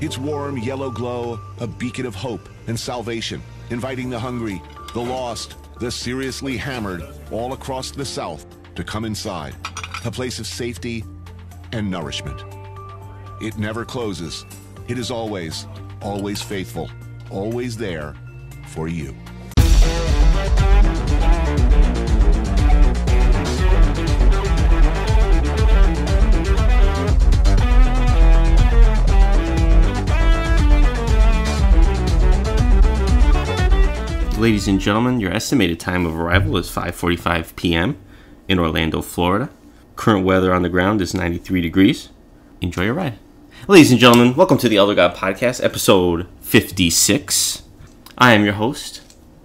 Its warm yellow glow, a beacon of hope and salvation, inviting the hungry, the lost, the seriously hammered all across the South to come inside. A place of safety and nourishment. It never closes. It is always, always faithful, always there for you. Ladies and gentlemen, your estimated time of arrival is 5:45 p.m. in Orlando, Florida. Current weather on the ground is 93 degrees. Enjoy your ride. Ladies and gentlemen, welcome to the Elder God Podcast, episode 56. I am your host,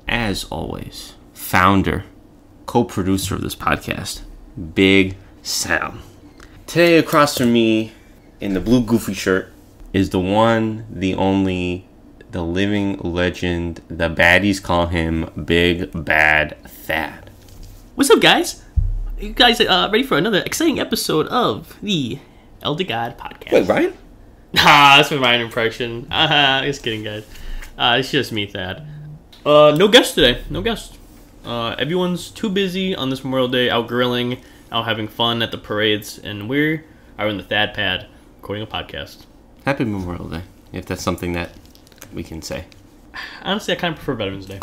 as always, founder, co-producer of this podcast, Big Sal. Today across from me in the blue goofy shirt is the one, the only, the living legend. The baddies call him Big Bad Thad. What's up, guys? You guys uh, ready for another exciting episode of the Elder God podcast? Wait, Ryan? Ah, that's my Ryan impression. Uh, just kidding, guys. Uh, it's just me, Thad. Uh, no guest today. No guest. Uh, everyone's too busy on this Memorial Day, out grilling, out having fun at the parades, and we are in the Thad pad recording a podcast. Happy Memorial Day, if that's something that we can say. Honestly, I kind of prefer Veterans Day.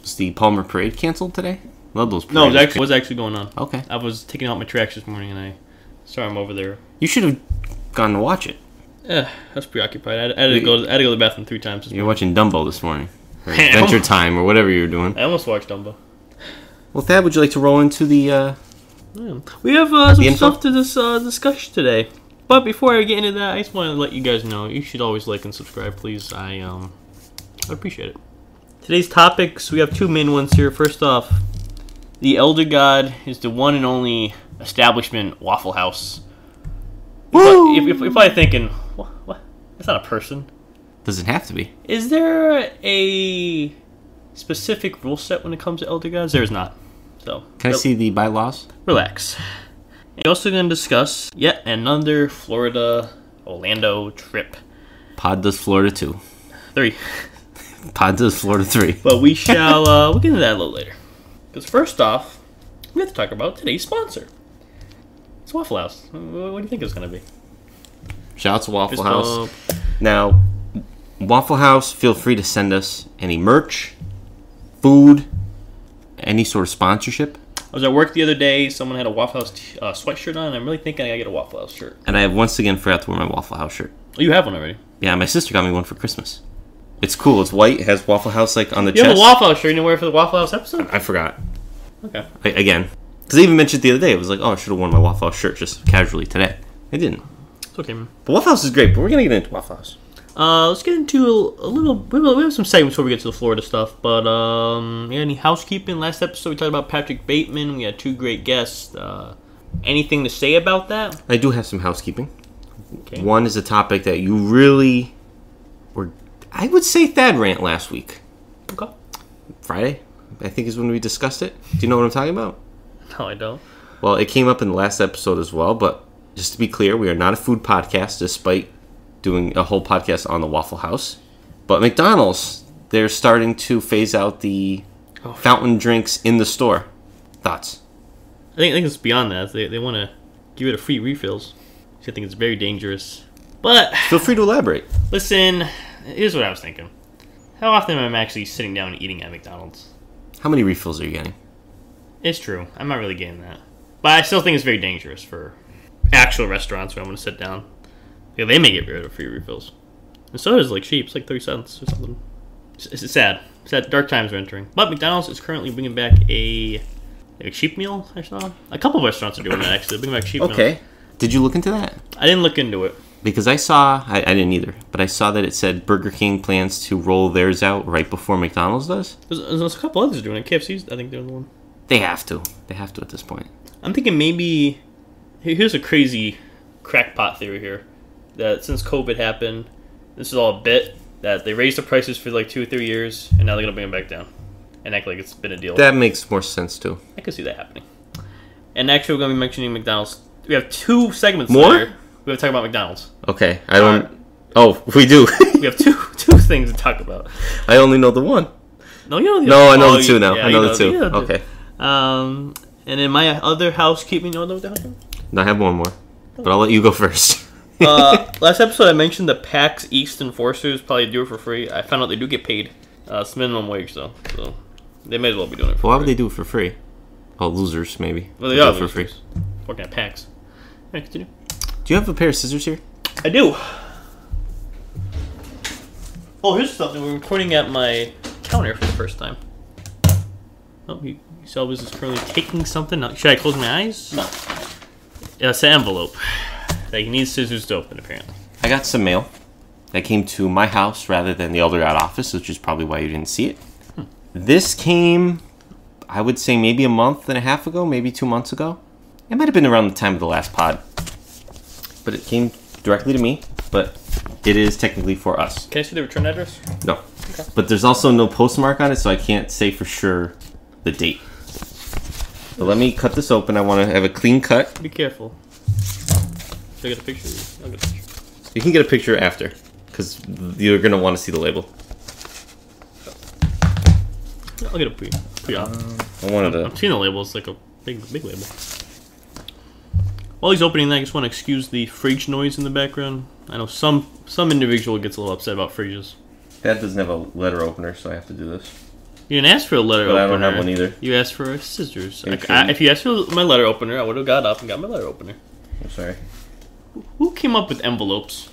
Was the Palmer Parade canceled today? Love those parades. No, it was actually, was actually going on. Okay. I was taking out my tracks this morning, and I saw him over there. You should have gone to watch it. Eh, I was preoccupied. I had, I had to go. I had to go to the bathroom three times. This You're morning. watching Dumbo this morning. Or Adventure Time, or whatever you were doing. I almost watched Dumbo. Well, Thad, would you like to roll into the. Uh, Yeah. We have uh, some info? stuff to dis- uh, discuss today. But before I get into that, I just want to let you guys know you should always like and subscribe, please. I um, I appreciate it. Today's topics we have two main ones here. First off, the Elder God is the one and only establishment Waffle House. Woo! If, if, you're probably thinking, what, what? That's not a person. does it have to be? Is there a specific rule set when it comes to Elder Gods? There is not. So Can I see the bylaws? relax. We're also going to discuss yet another Florida Orlando trip. Pod does Florida 2. Three. Pod does Florida 3. But we shall, uh, we'll get into that a little later. Because first off, we have to talk about today's sponsor. It's Waffle House. What do you think it's going to be? Shout out to Waffle Just, House. Now, Waffle House, feel free to send us any merch, food, any sort of sponsorship. I was at work the other day. Someone had a Waffle House t- uh, sweatshirt on, and I'm really thinking I gotta get a Waffle House shirt. And I have once again forgot to wear my Waffle House shirt. Oh, you have one already. Yeah, my sister got me one for Christmas. It's cool. It's white. It has Waffle House like on the You chest. have a Waffle House shirt. You know where for the Waffle House episode? I forgot. Okay. I, again, because I even mentioned it the other day. It was like, oh, I should have worn my Waffle House shirt just casually today. I didn't. It's okay, man. But Waffle House is great. But we're gonna get into Waffle House. Uh, let's get into a, a little. We have, some segments before we get to the Florida stuff. But um, yeah, any housekeeping? Last episode we talked about Patrick Bateman. We had two great guests. Uh, anything to say about that? I do have some housekeeping. Okay. One is a topic that you really were, I would say, Thad rant last week. Okay. Friday, I think is when we discussed it. Do you know what I'm talking about? No, I don't. Well, it came up in the last episode as well, but just to be clear, we are not a food podcast despite doing a whole podcast on the Waffle House. But McDonald's, they're starting to phase out the Oh. fountain drinks in the store. Thoughts? I think, I think it's beyond that. They, they want to give it a free refills. I think it's very dangerous. But Feel free to elaborate. listen, here's what I was thinking. How often am I actually sitting down and eating at McDonald's? How many refills are you getting? It's true. I'm not really getting that. But I still think it's very dangerous for actual restaurants where I'm going to sit down. Yeah, they may get rid of free refills. And soda is like cheap. It's like 30 cents or something. It's, it's sad. Sad. Dark times are entering. But McDonald's is currently bringing back a like a cheap meal. I saw a couple of restaurants are doing that actually. They're bringing back cheap meals. Okay. Did you look into that? I didn't look into it. Because I saw, I, I didn't either, but I saw that it said Burger King plans to roll theirs out right before McDonald's does. There's, there's a couple others doing it. KFC's, I think they're the one. They have to. They have to at this point. I'm thinking maybe here's a crazy crackpot theory here that since COVID happened, this is all a bit that they raised the prices for like two or three years and now they're gonna bring them back down and act like it's been a deal. That makes more sense too. I could see that happening. And actually, we're gonna be mentioning McDonald's. We have two segments. More? There. We have to talk about McDonald's. Okay, I don't. Oh, we do. We have two two things to talk about. I only know the one. No, you know the No, I know oh, the two now. yeah, I you know the two. you know Okay. Um, and in my other housekeeping, you know what the? I have one more, but I'll let you go first. Uh, last episode I mentioned the PAX East enforcers probably do it for free. I found out they do get paid. Uh, it's minimum wage though, so they may as well be doing it for Why free. would they do it for free? Oh, losers maybe. Well, they Do are it for free. Working at PAX. Yeah, continue. Do you have a pair of scissors here? I do. Oh, here's something. We're recording at my counter for the first time. Oh, he, Selbus is currently taking something. Should I close my eyes? No. It's an envelope that he needs scissors to open, apparently. I got some mail that came to my house rather than the Elder God office, which is probably why you didn't see it. Hmm. This came, I would say, maybe a month and a half ago, maybe two months ago. It might have been around the time of the last pod. But it came directly to me, but it is technically for us. Can I see the return address? No. But there's also no postmark on it, so I can't say for sure the date. Let me cut this open. I want to have a clean cut. Be careful. Should I get a picture? I'll get a picture. You can get a picture after, because you're going to want to see the label. I'll get a pre. pre um, I wanted I'm to. seeing the label. It's like a big, big label. While he's opening that, I just want to excuse the fridge noise in the background. I know some some individual gets a little upset about fridges. Dad doesn't have a letter opener, so I have to do this. You didn't ask for a letter But I don't have one either. You asked for scissors. You Like, should. I, if you asked for my letter opener, I would have got up and got my letter opener. I'm sorry. Who came up with envelopes?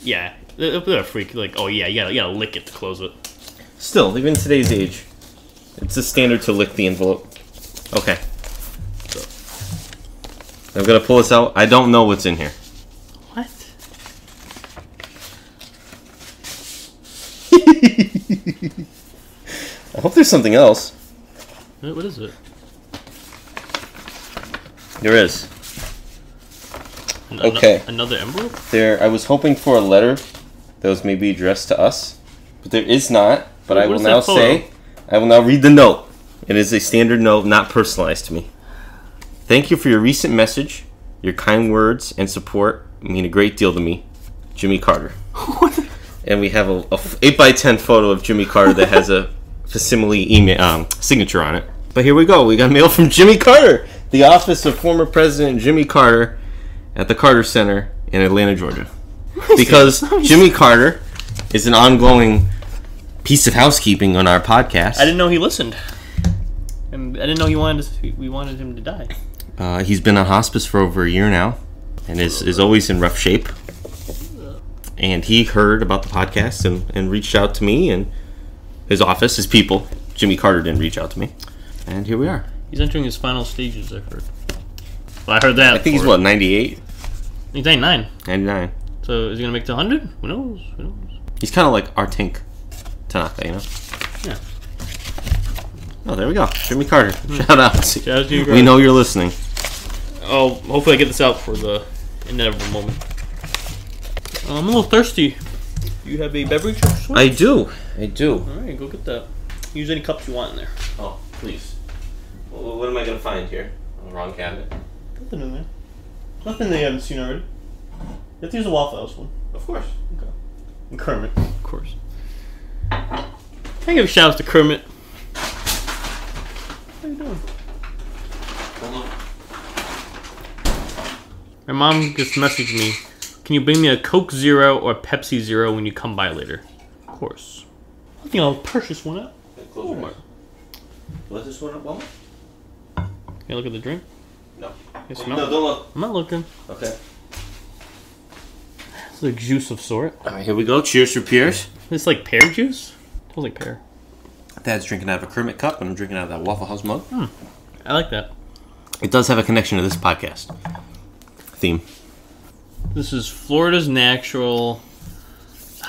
Yeah, they're, a freak. Like, oh yeah, you gotta, you gotta lick it to close it. Still, even in today's age, it's a standard to lick the envelope. Okay. I'm gonna pull this out. I don't know what's in here. What? I hope there's something else. What is it? There is. An- Okay. another envelope? There, I was hoping for a letter that was maybe addressed to us, but there is not. But What I will now say, I will now read the note. It is a standard note, not personalized to me. Thank you for your recent message. Your kind words and support mean a great deal to me, Jimmy Carter. and we have a eight by ten photo of Jimmy Carter that has a facsimile email um, signature on it. But here we go. We got mail from Jimmy Carter, the office of former President Jimmy Carter, at the Carter Center in Atlanta, Georgia. Because Jimmy Carter is an ongoing piece of housekeeping on our podcast. I didn't know he listened. And I didn't know he wanted to, we wanted him to die. Uh, he's been on hospice for over a year now, and is, is always in rough shape. And he heard about the podcast and, and reached out to me and his office, his people. Jimmy Carter didn't reach out to me, and here we are. He's entering his final stages, I've heard. Well, I heard that. I think he's what 98, He's 99. 99. So is he gonna make the 100? Who knows? Who knows? He's kind of like our Tink Tanaka, you know. Yeah. Oh, there we go, Jimmy Carter. Shout out. Shout out to you, We know you're listening. Oh, hopefully I get this out for the inevitable moment. Uh, I'm a little thirsty. You have a beverage of? I do. I do. Alright, go get that. Use any cups you want in there. Oh, please. Well, what am I gonna find here? On the wrong cabinet. Nothing in there. Nothing they haven't seen already. You have to use a Waffle House one. Of course. Okay. And Kermit, of course. I give a shout out to Kermit. How are you doing? My mom just messaged me. Can you bring me a Coke Zero or Pepsi Zero when you come by later? Of course. I think I'll purchase one out. Close your Walmart. eyes. Let this one up, Walmart? Can you look at the drink? No. You smell No, it? don't look. I'm not looking. Okay. It's like juice of sort. All right, here we go. Cheers for Piers. It's like pear juice. Smells like pear. Dad's drinking out of a Kermit cup, and I'm drinking out of that Waffle House mug. I like that. It does have a connection to this podcast theme. This is Florida's natural.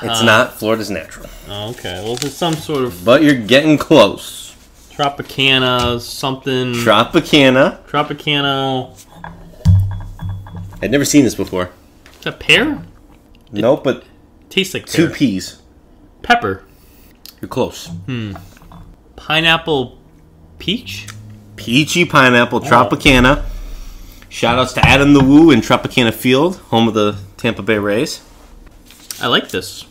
It's Uh, not Florida's natural, Oh, okay. Well, it's some sort of but you're getting close. Tropicana something. Tropicana. Tropicana. I'd never seen this before. It's a pear? Nope, but Tastes like two pear. peas. Pepper. You're close. Hmm. Pineapple. Peach. Peachy pineapple oh. Tropicana. Shout outs to Adam the Woo in Tropicana Field, home of the Tampa Bay Rays. I like this.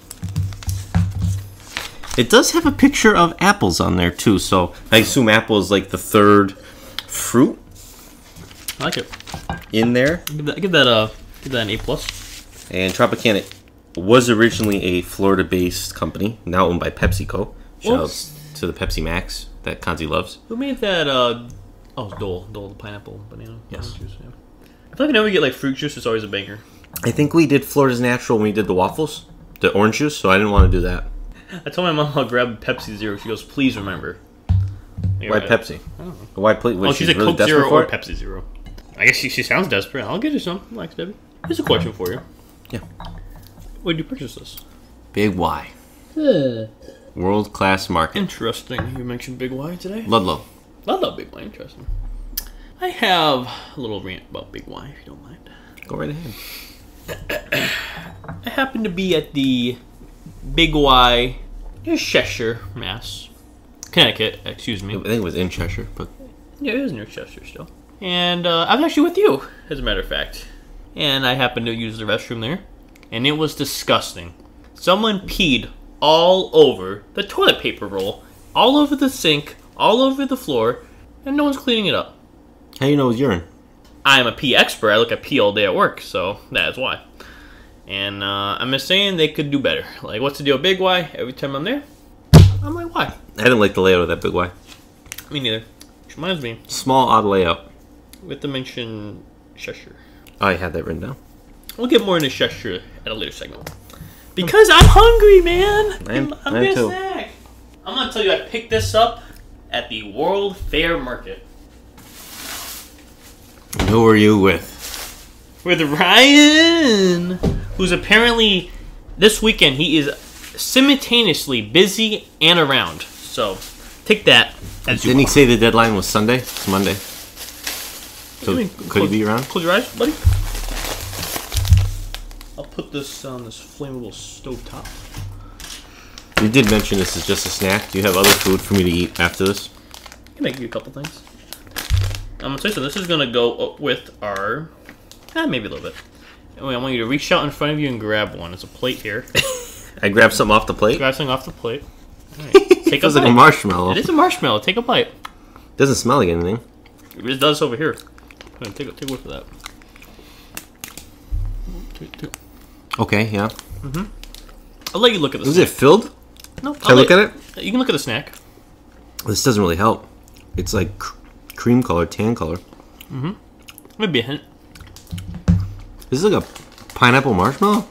It does have a picture of apples on there too, so I assume apple is like the third fruit I like it. In there. Give that, give that a give that an A plus. And Tropicana was originally a Florida-based company, now owned by PepsiCo. Shout out to the Pepsi Max that Kanzi loves. Who made that? Uh, oh, it's Dole. Dole, the pineapple banana. Yes. Juice, yeah. I feel like whenever we get like fruit juice, it's always a banger. I think we did Florida's Natural when we did the waffles, the orange juice, so I didn't want to do that. I told my mom I'll grab Pepsi Zero. She goes, please remember. You're Why right. Pepsi? Why play? Oh, she's a really Coke Zero or? Pepsi Zero. I guess she, she sounds desperate. I'll get you some. Relax, Debbie. Here's a question for you. Yeah. Where'd you purchase this? Big Y. World class market. Interesting. You mentioned Big Y today. Ludlow. Love Big Y. Interesting. I have a little rant about Big Y, if you don't mind. Go right ahead. I happened to be at the Big Y near Cheshire, Mass. Connecticut, excuse me. I think it was in Cheshire, but Yeah, it was near Chester still. And uh, I was actually with you, as a matter of fact. And I happened to use the restroom there. And it was disgusting. Someone peed all over the toilet paper roll, all over the sink, all over the floor, and no one's cleaning it up. how do you know it was urine? I'm a pee expert. I look at pee all day at work, so that is why. And uh, I'm just saying they could do better. Like, what's the deal, Big Y? Every time I'm there, I'm like, why? I didn't like the layout of that big Y. Me neither. Which reminds me, Small, odd layout. With the mention Cheshire. Oh, I had that written down. We'll get more into Cheshire at a later segment. Because I'm hungry, man. I'm- I'm, I'm too. snack. I'm gonna tell you, I picked this up at the World Fair Market And who are you with? with Ryan, who's apparently this weekend he is simultaneously busy and around. So take that as Didn't he say the deadline was Sunday? It's Monday. So mean, could close- be around? Close your eyes, buddy. I'll put this on this flammable stove top. You did mention this is just a snack. Do you have other food for me to eat after this? I can make you a couple things. I'm gonna say so. This is gonna go up with our, eh, maybe a little bit. Anyway, I want you to reach out in front of you and grab one. It's a plate here. I grabbed something off the plate. grab something off the plate. Right. It Take a feels like a bite. marshmallow. It is a marshmallow. Take a bite. Doesn't smell like anything. It does over here. Ahead, Take a, take a whiff of that. Take- take- Okay, yeah. I'll let you look at this. Is snack. it filled? No, Can I look at it? You can look at the snack. This doesn't really help. It's like cr- cream color, tan color. Mm-hmm. Maybe a hint. This is like a pineapple marshmallow.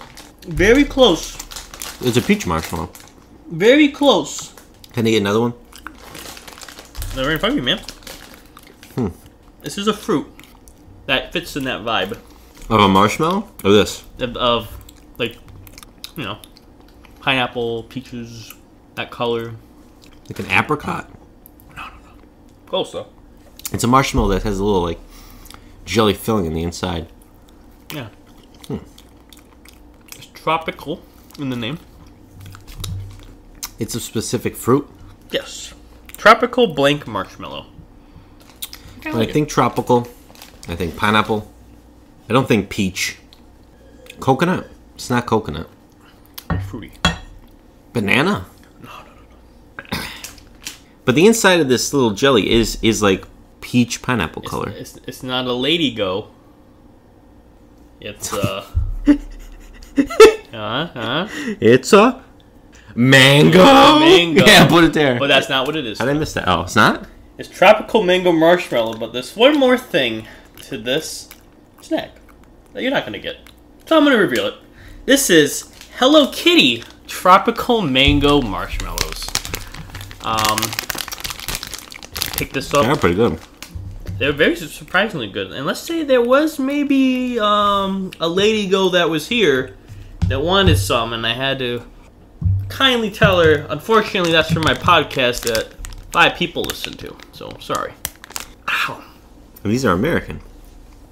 Very close. It's a peach marshmallow. Very close. Can I get another one? They're right in front of you, man. This is a fruit that fits in that vibe Of a marshmallow? Or this? of, of like, you know, pineapple, peaches, that color. Like an apricot? No, no, no. Close though. It's a marshmallow that has a little like jelly filling in the inside. Yeah. Hmm. It's tropical in the name. It's a specific fruit. Yes. Tropical blank marshmallow. I, When I think tropical, I think pineapple. I don't think peach. Coconut. It's not coconut. fruity. Banana. No, no, no, no. but the inside of this little jelly is is like peach pineapple It's, color. it's, it's not a lady go. It's uh. uh huh. It's a mango. Mango. Yeah, put it there. But that's not what it is. I miss that? Oh, it's not. It's tropical mango marshmallow, but there's one more thing to this snack that you're not gonna get. So I'm gonna reveal it. This is Hello Kitty tropical mango marshmallows. Um, pick this up. They're pretty good. They're very surprisingly good. And let's say there was maybe um, a lady go that was here that wanted some, and I had to kindly tell her. Unfortunately, that's for my podcast that five people listen to. So sorry. Ow. These are American.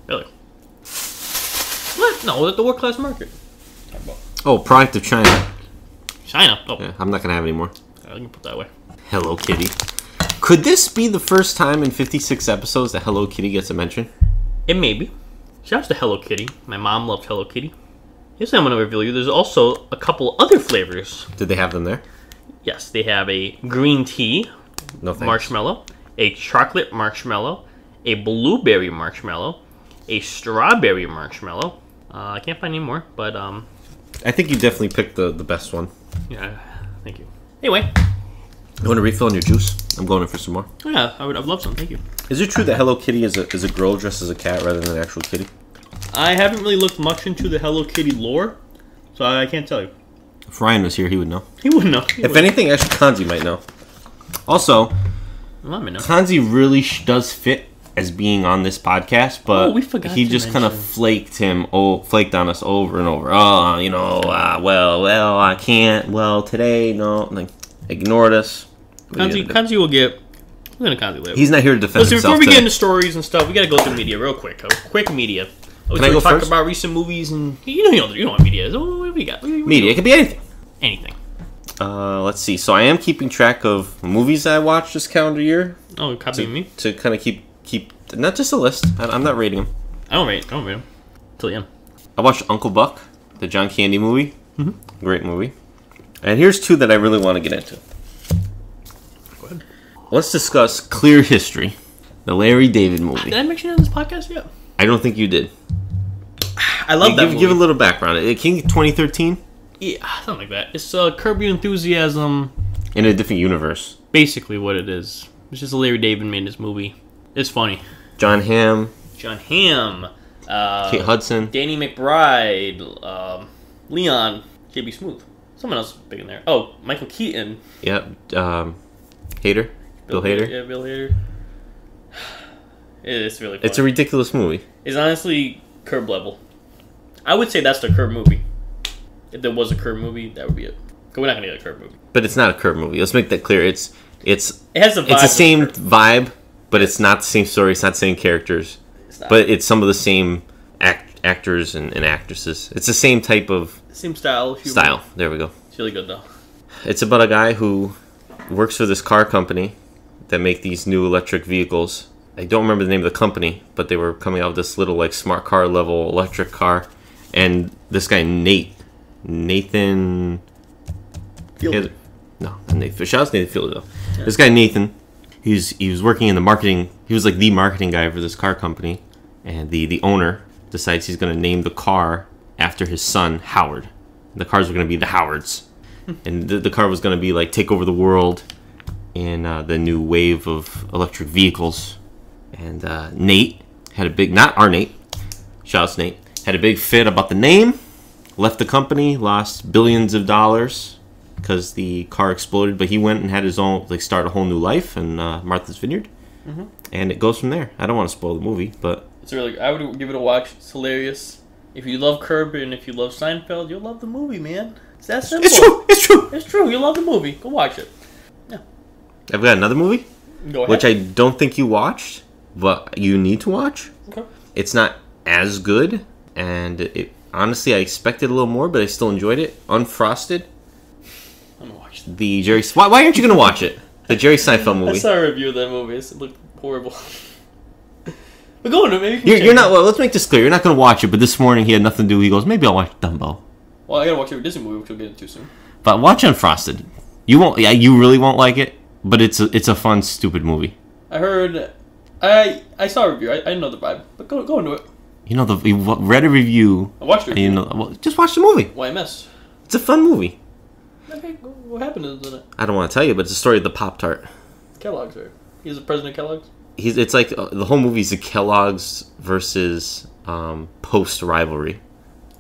Really? What? No, at the world class market. Oh, product of China. China. Oh, Yeah, I'm not gonna have any more. I can put that way. Hello Kitty. Could this be the first time in 56 episodes that Hello Kitty gets a mention? It may be. Shouts to Hello Kitty. My mom loves Hello Kitty. Here's what I'm going to reveal you. There's also a couple other flavors. Did they have them there? Yes, they have a green tea No thanks. marshmallow, a chocolate marshmallow, a blueberry marshmallow, a strawberry marshmallow. Uh, I can't find any more, but um, I think you definitely picked the, the best one. yeah, thank you. Anyway, You want to refill on your juice? I'm going in for some more. yeah, I would, I'd love some. Thank you. Is it true that Hello Kitty is a, is a girl dressed as a cat rather than an actual kitty? I haven't really looked much into the Hello Kitty lore, so I can't tell you. If Ryan was here, he would know. He wouldn't know. He If wouldn't. anything, actually, Kanzi might know. Also, Let me know. Kanzi really sh- does fit as being on this podcast, but Oh, we forgot he just kind of flaked him, oh, flaked on us over and over. Oh, you know, uh, well, well, I can't. Well, today, no, like ignored us. Kanzi. Kanzi will get. We're gonna Kanzi later. He's not here to defend Listen, himself. before we get into stories and stuff, we gotta go through media real quick. Quick media. Oh, Can I we go talk first? about recent movies and you know you know, you know what media is. Oh, what do we got? What media, it could be anything. anything. Uh, let's see. So I am keeping track of movies I watched this calendar year Oh, copying me. to kind of keep keep not just a list. I, I'm not rating them. I don't rate. I don't rate him. Till the end. I watched Uncle Buck, the John Candy movie. Mm-hmm. Great movie. And here's two that I really want to get into. Go ahead. Let's discuss Clear History, the Larry David movie. Did I mention it on this podcast yet? I don't think you did. I love that give, movie. give a little background. It came 2013 yeah, something like that. It's uh, Curb Your Enthusiasm. in a different universe. Basically, what it is. It's just Larry David made this movie. It's funny. Jon Hamm, Jon Hamm, uh, Kate Hudson. Danny McBride, um, Leon, JB Smoove. Someone else big in there. Oh, Michael Keaton. Yep. Um, Hater. Bill Hader. Yeah, Bill Hader. It's really funny. It's a ridiculous movie. It's honestly curb level. I would say that's the curb movie. If there was a curb movie, that would be it. we're not gonna get a curb movie. But it's not a curb movie. Let's make that clear. It's it's It has the vibe. it's the same vibe, but it's not the same story. It's not the same characters. It's. But it's some of the same act, actors and, and actresses. It's the same type of same style. Humor. style. There we go. It's really good though. It's about a guy who works for this car company that make these new electric vehicles. I don't remember the name of the company, but they were coming out with this little like smart car level electric car. And this guy Nate, Nathan, Field. had- no, Nathan. Shout out to Nathan Fielder though. This guy Nathan, he's he was working in the marketing. He was like the marketing guy for this car company, and the the owner decides he's going to name the car after his son Howard. The cars were going to be the Howards, and the, the car was going to be like take over the world in uh, the new wave of electric vehicles. And uh, Nate had a big, not our Nate, shout out to Nate, had a big fit about the name. Left the company, lost billions of dollars because the car exploded. But he went and had his own, like, start a whole new life in uh, Martha's Vineyard, and it goes from there. I don't want to spoil the movie, but It's really. I would give it a watch. It's hilarious. If you love Curb and if you love Seinfeld, you'll love the movie, man. It's that simple. it's true. It's true. It's true. You'll love the movie. Go watch it. Yeah. I've got another movie Go ahead. which I don't think you watched, but you need to watch. Okay. It's not as good, and it honestly I expected a little more, but I still enjoyed it. Unfrosted, I'm gonna watch it. The Jerry. Why, why aren't you gonna watch it? The Jerry Seinfeld movie. I saw a review of that movie. It looked horrible. but go on, maybe. You're, you're not. Well, let's make this clear. You're not gonna watch it. But this morning he had nothing to do. He goes, maybe I'll watch Dumbo. Well, I gotta watch every Disney movie, which we'll get into soon. But watch Unfrosted. You won't. Yeah, you really won't like it. But it's a, it's a fun, stupid movie. I heard. I I saw a review. I, I know the vibe, but go go into it. You know, the you read a review. I watched it. You know, well, just watch the movie. Why I missed? It's a fun movie. Okay, what happened in it? I don't want to tell you, but it's the story of the Pop Tart. Kellogg's right? He's the president of Kellogg's. He's it's like uh, the whole movie is the Kellogg's versus um, Post rivalry.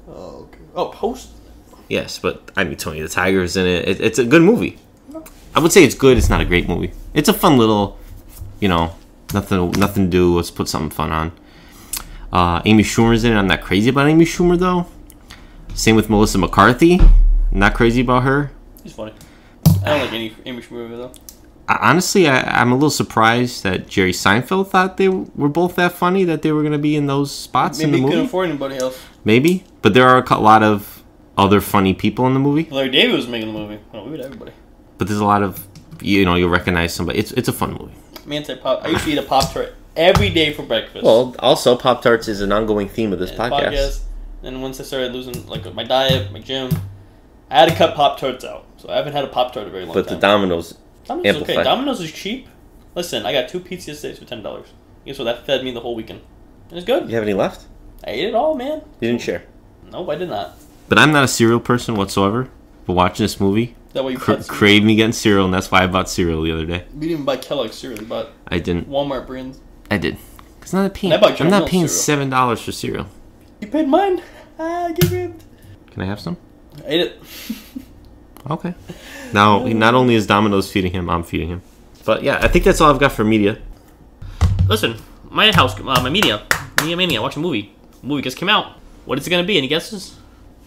Oh, okay. Oh, Post. Yes, but I mean Tony the Tiger is in it. it. It's a good movie. I would say it's good. It's not a great movie. It's a fun little, you know, nothing nothing to do. Let's put something fun on. Uh, Amy Schumer's in it. I'm not crazy about Amy Schumer though. Same with Melissa McCarthy. Not crazy about her. He's funny. I don't like any Amy Schumer movie though. Honestly, I, I'm a little surprised that Jerry Seinfeld thought they were both that funny that they were going to be in those spots Maybe in he the couldn't movie. afford anybody else. Maybe, but there are a lot of other funny people in the movie. Larry David was making the movie. Oh, we would everybody. But there's a lot of you know you'll recognize somebody. It's it's a fun movie. Me anti pop. I used to eat a pop tart every day for breakfast. Well, also Pop Tarts is an ongoing theme of this And podcast. and once I started losing like my diet, my gym, I had to cut Pop Tarts out. So I haven't had a Pop Tart in a very long But the time. Domino's, Domino's is okay. Amplify. Domino's is cheap. Listen, I got two pizza yesterday for ten dollars. Guess what? That fed me the whole weekend. It was good. you have any left? I ate it all, man. You didn't share. Nope, I did not. But I'm not a cereal person whatsoever. But watching this movie That way you cr- cut crave me getting cereal, and that's why I bought cereal the other day. You didn't even buy Kellogg's cereal, but I didn't. Walmart brands. I did. Cause I'm not paying. I bought I'm not paying cereal. seven dollars for cereal. You paid mine. Ah, get ripped. Can I have some? I ate it. Okay. Now, not only is Domino's feeding him, I'm feeding him. But yeah, I think that's all I've got for media. Listen, my house, uh, my media, Media Mania. Watch a movie. movie just came out. What is it gonna be? Any guesses?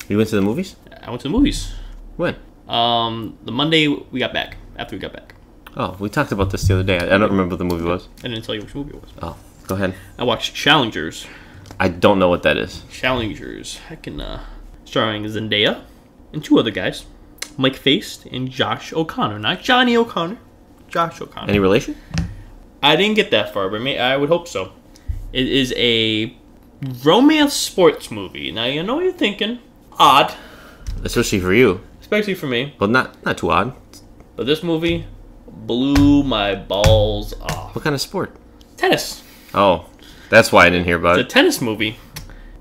You went to the movies? I went to the movies. When? Um, the Monday we got back. After we got back, Oh, we talked about this the other day. I I don't remember what the movie was. I didn't tell you which movie it was. Oh, go ahead. I watched Challengers. I don't know what that is. Challengers. I can uh, starring Zendaya and two other guys, Mike Faist and Josh O'Connor. Not Johnny O'Connor. Josh O'Connor. Any relation? I didn't get that far, but I would hope so. It is a romance sports movie. Now you know what you're thinking. Odd, Especially for you. especially for me. But not not too odd. But this movie blew my balls off. What kind of sport? Tennis. Oh, that's why I didn't hear about It's a tennis movie,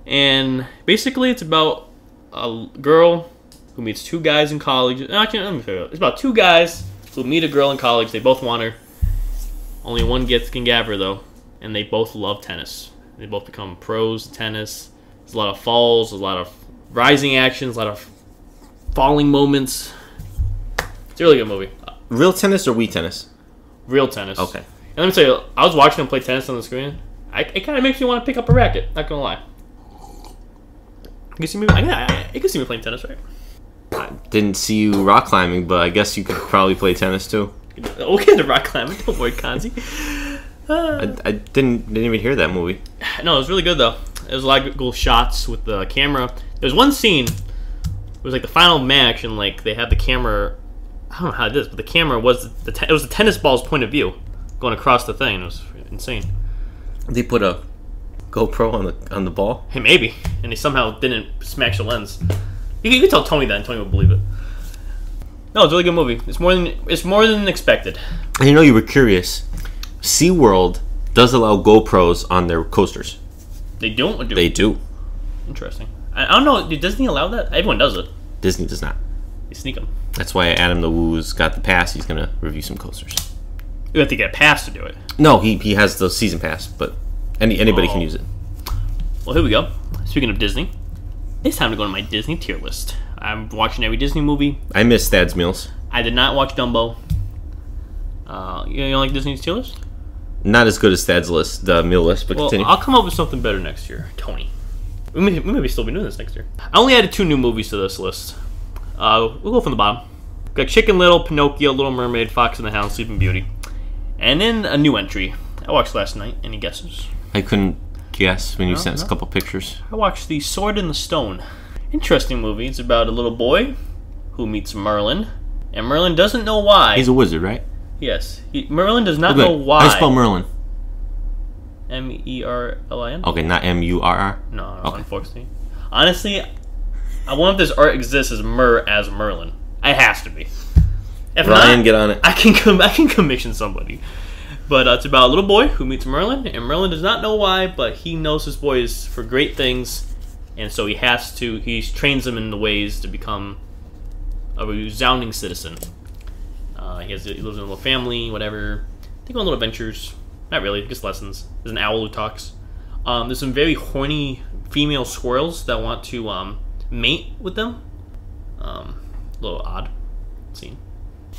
and basically it's about a girl who meets two guys in college. no, Actually, let me figure it out. It's about two guys who meet a girl in college. They both want her. Only one gets can have her though, and they both love tennis. They both become pros tennis. There's a lot of falls, a lot of rising actions, a lot of falling moments. It's a really good movie. Real tennis or Wii tennis? Real tennis. Okay. And let me tell you, I was watching them play tennis on the screen. I, it kind of makes me want to pick up a racket. Not gonna lie. You can see me. I, I, you can see me playing tennis, right? I didn't see you rock climbing, but I guess you could probably play tennis too. Okay, the rock climbing. Don't worry, Kanzi. I, I didn't didn't even hear that movie. No, it was really good though. There was a lot of cool shots with the camera. There's one scene. It was like the final match, and like they had the camera. I don't know how it is, but the camera was the te- it was the tennis ball's point of view going across the thing. It was insane. They put a GoPro on the on the ball. Hey, maybe. And he somehow didn't smash the lens. You can, you can tell Tony that, and Tony would believe it. No, it's a really good movie. It's more than it's more than expected. I know you were curious. SeaWorld does allow GoPros on their coasters. They don't do They do. Interesting. I, I don't know. Did Disney allow that? Everyone does it. Disney does not. They sneak them. That's why Adam the Woo's got the pass. He's gonna review some coasters. You have to get a pass to do it. No, he, he has the season pass, but any anybody can Oh. use it. Well, here we go. Speaking of Disney, it's time to go to my Disney tier list. I'm watching every Disney movie. I miss Thad's meals. I did not watch Dumbo. Uh, you don't like Disney's tier list? Not as good as Thad's list, the meal list, but Well, continue. I'll come up with something better next year, Tony. We may, we may still be doing this next year. I only added two new movies to this list. Uh, we'll go from the bottom. We got Chicken Little, Pinocchio, Little Mermaid, Fox and the Hound, Sleeping Beauty, and then a new entry I watched last night. Any guesses? I couldn't guess when you No, sent us no. a couple pictures. I watched The Sword in the Stone. Interesting movie. It's about a little boy who meets Merlin, and Merlin doesn't know why. He's a wizard, right? yes, he, Merlin does not know why. I spell Merlin. M E R L I N. Okay, not M U R R. No, no Okay. unfortunately. Honestly, I wonder if this art exists as Mer as Merlin. It has to be. If Ryan, not, get on it. I can com- I can commission somebody. But uh, it's about a little boy who meets Merlin, and Merlin does not know why, but he knows this boy is for great things, and so he has to. He trains him in the ways to become a resounding citizen. Uh, he has he lives in a little family, whatever. They go on little adventures. Not really, just lessons. There's an owl who talks. Um, there's some very horny female squirrels that want to um, mate with them. Um, a little odd scene.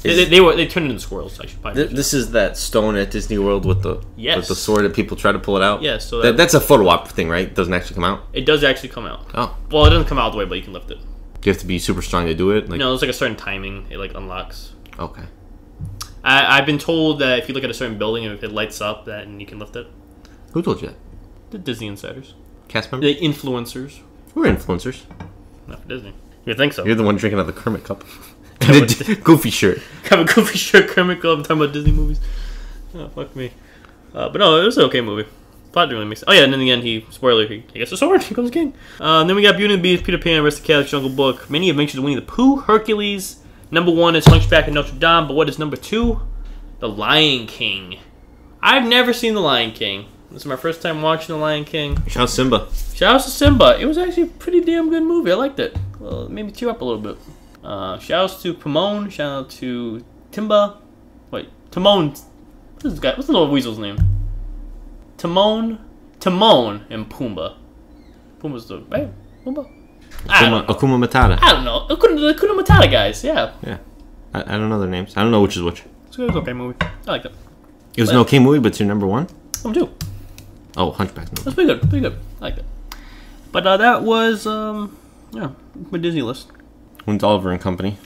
They, they, they were they turned into squirrels. Probably. Th- this is that stone at Disney World with the Yes. with the sword that people try to pull it out. Yeah, so that, that- that's a photo op thing, right? It doesn't actually come out. it does actually come out. Oh, Well, it doesn't come out all the way, but you can lift it. do you have to be super strong to do it? Like, No, there's like a certain timing it like unlocks. okay. I, I've been told that if you look at a certain building and if it lights up, that and you can lift it. Who told you that? The Disney insiders, Cast members. the influencers, We're influencers. not for Disney. You think so? You're the one drinking out of the Kermit cup. the goofy shirt. have a goofy shirt, Kermit Club, I'm talking about Disney movies. Oh, fuck me. Uh, but no, it was an okay movie. Plot didn't really make sense. Oh yeah, and in the end, he spoiler, he, he gets a sword. He becomes king. Uh, then we got Beauty and the Beast, Peter Pan, Aristocats, Jungle Book. Many Adventures of Winnie the Pooh, Hercules. Number one is Hunchback of Notre Dame, but what is number two? The Lion King. I've never seen The Lion King. This is my first time watching The Lion King. Shout out Simba. Shout out to Simba. It was actually a pretty damn good movie. I liked it. Well, it made me tear up a little bit. Uh, shout outs to Pomone. Shout out to Timba. Wait, Timon. What's this guy? What's the little weasel's name? Timon, Timon, and Pumbaa. Pumbaa's the right. Pumbaa. I Akuma, don't know. Akuma Matata. I don't know. The Kuna, the Kuna Matata guys. Yeah, Yeah. I, I don't know their names. I don't know which is which. it's a good okay movie. I like that. It was an okay movie, but it's your number one? Number two. Oh, Hunchback. No. That's pretty good. Pretty good. I like that. But uh, that was um, yeah, my Disney list. When's Oliver and Company?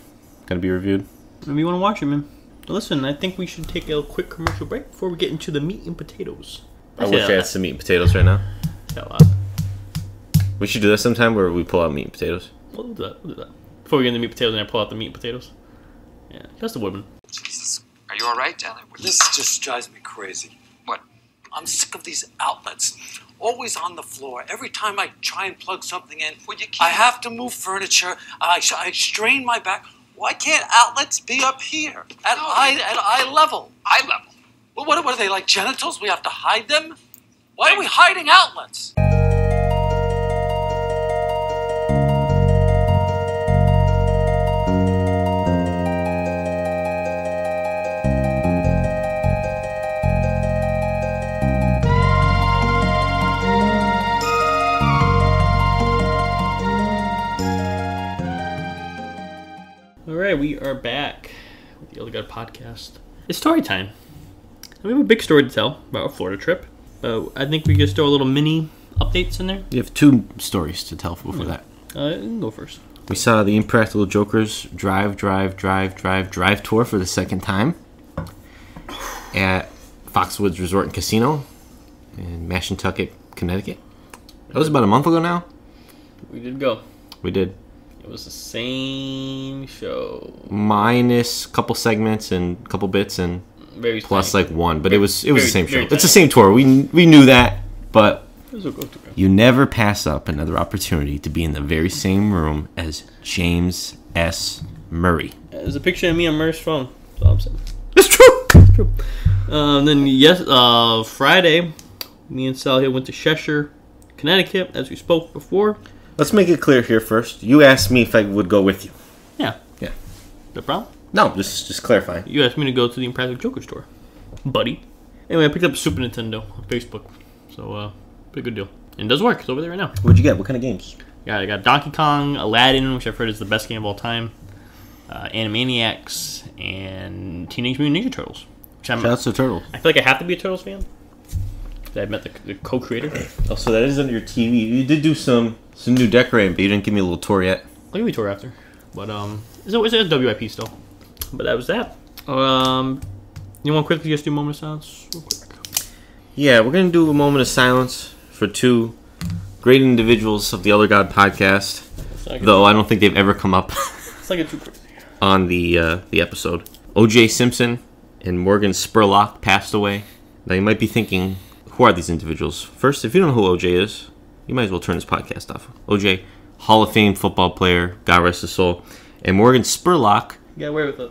gonna be reviewed. Maybe you want to watch it, man. Listen, I think we should take a quick commercial break before we get into the meat and potatoes. I wish I had some meat and potatoes right now. Yeah, a lot. We should do that sometime where we pull out meat and potatoes. We'll do that. We'll do that. Before we get into meat and potatoes, and I pull out the meat and potatoes. Yeah, just the woodman. Jesus. Are you all right, Tyler? What- This just drives me crazy. What? I'm sick of these outlets. Always on the floor. Every time I try and plug something in, Well, I have to move furniture. I, I strain my back. Why can't outlets be up here at No. eye at eye level? Eye level. Well, what, what are they like genitals? We have to hide them. Why are we hiding outlets? Right, we are back with the Elder God podcast. It's story time. We have a big story to tell about our Florida trip. Uh, I think we just throw a little mini updates in there. You have two stories to tell before that. Uh, go first. We saw the Impractical Jokers drive, drive, drive, drive, drive tour for the second time at Foxwoods Resort and Casino in Mashantucket, Connecticut. That was about a month ago now. We did go. We did It was the same show. minus a couple segments and a couple bits and Very plus tiny. like one, but it was it was the same show. very It's the same tour. We we knew that, but It was a good you never pass up another opportunity to be in the very same room as James S. Murray. There's a picture of me on Murray's phone. That's all I'm saying. It's true. It's True. Um, then yes, uh, Friday, me and Sal here went to Cheshire, Connecticut, as we spoke before. Let's make it clear here first. You asked me if I would go with you. Yeah. Yeah. The problem? No, just just clarifying. You asked me to go to the Impractical Joker store, buddy. Anyway, I picked up a Super Nintendo on Facebook, so uh, pretty good deal. And it does work. It's over there right now. What'd you get? What kind of games? Yeah, I got Donkey Kong, Aladdin, which I've heard is the best game of all time, uh, Animaniacs, and Teenage Mutant Ninja Turtles. Which I'm, Shout out to Turtle. I feel like I have to be a Turtles fan. I met the, the co-creator. Oh, so that is under your TV. You did do some some new decorating, but you didn't give me a little tour yet. I'll give you a tour after. But um, it's a, it's a WIP still. But that was that. Um, you want to quickly just do a moment of silence, real quick? Yeah, we're gonna do a moment of silence for two great individuals of the Elder God podcast. It's Though I don't think they've ever come up it's not get too crazy. on the uh, the episode. O.J. Simpson and Morgan Spurlock passed away. Now you might be thinking, who are these individuals? First, if you don't know who O.J. is, you might as well turn this podcast off. O.J. Hall of Fame football player, God rest his soul, and Morgan Spurlock away with it.